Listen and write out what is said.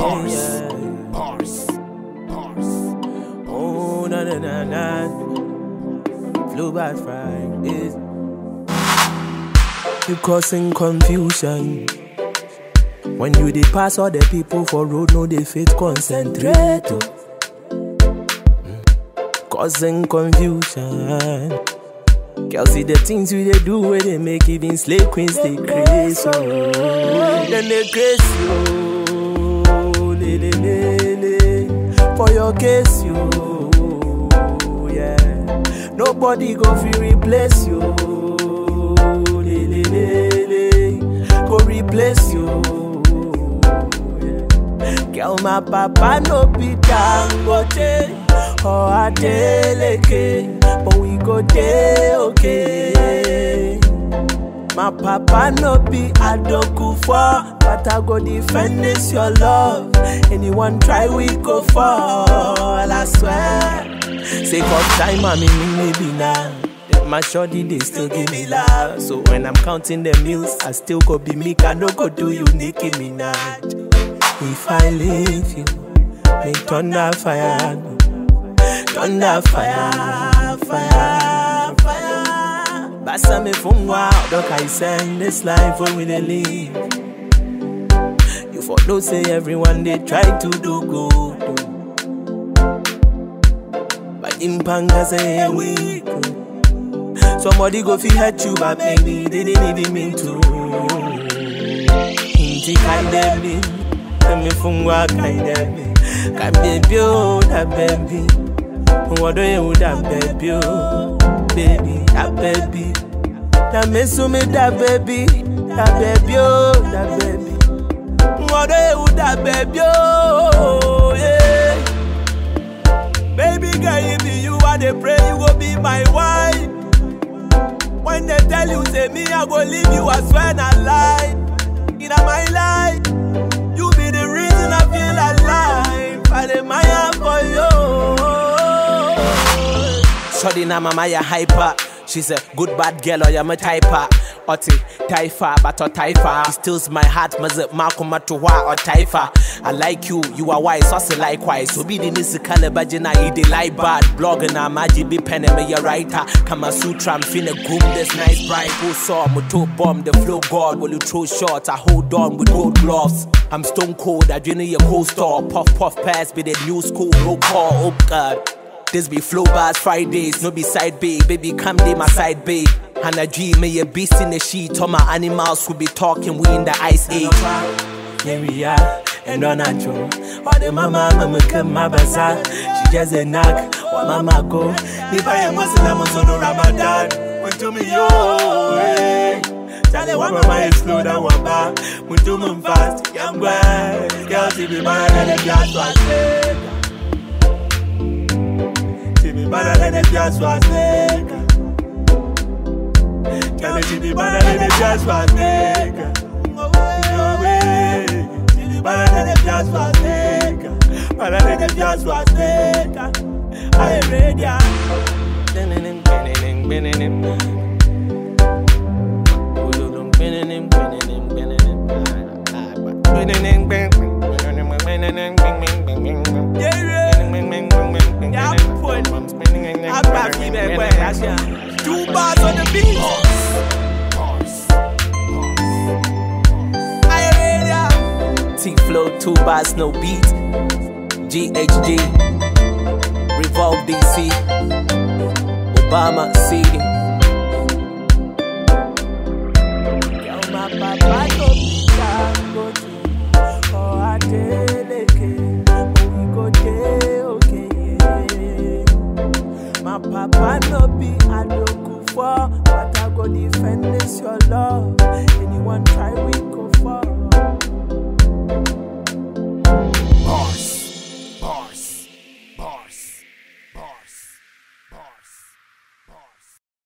Bars. Bars. Bars. Oh, na na na na. Flew by Fridays. You causing confusion. When you dey pass all the people for road, no they fit concentrate. Oh. Hmm. Causing confusion. Girl, see the things we they do where they make even slave queens oh. they crazy. Then they crazy. Oh. For your case, you. Yeah. Nobody go fi replace you. Le, le, le, le. Go replace you. Yeah. Girl, my papa no be Dangote or Adeleke, but we go dey okay. My papa no be Adokufo, but I go defend this your love. Anyone try, we go fall. I swear. Sake of time, I'm in maybe now. My shorty, they still give me love. So when I'm counting the meals, I still go be me. I no go do you, Nicki Minaj. If I leave you, make thunder fire. Thunder fire, fire, fire. Basa me fungwa, dog I send this life when we live. For know say everyone they try to do good. oh. But impanga say we Somebody go fi hurt you, but maybe they didn't even mean to. Inti me, me fungwa. Can baby, oh, that baby. What do you that baby, oh, baby, that baby. That miss me, that baby, that baby, oh, that baby. Do you that baby, oh, yeah. Baby girl, if you, I dey pray you go be my wife. When they tell you, say me, I go leave you, I swear not lie. In my life, you be the reason I feel alive. I admire for you. Shorty na mama ya hyper. She's a good bad girl or I'm a typer. Oti taifa, or taifa. He steals my heart, maze Matuwa or taifa. I like you, you are wise, also likewise. So be the nisi kalabajina, he de lie bad. Blogger na maji be pen me your writer. Kama Sutra, I'm finna groom this nice bride. Who saw me to bomb the flow god? Will you throw shots? I hold on with gold gloves. I'm stone cold, I drink your cold store. Puff puff pass, be the new school, no call, oh god. This be flow bars Fridays, no be side bay. Baby, come day my side bay. And I dream me a beast in the sheet. All my animals will be talking, we in the ice age. Here we are, and on a show. All the mama, mama come my bazaar. She just a knock, what mama go. If I am Muslim, I'm no Ramadan. When to me, yo, hey. Charlie, why my mind slow down one bar? When to me fast, young boy. Girl, see me man, and the gas was See me better than the jazz was. Can you me better than the jazz was nigga? The jazz was the nigga. I am ready. Yeah, put. I'm back in there, where I shall. Two bars on the beat. T flow, two bars, no beat. GHG, Revolve DC, Obama. Girl, my papa Adeleke, but go I go defend this your love. Anyone try, we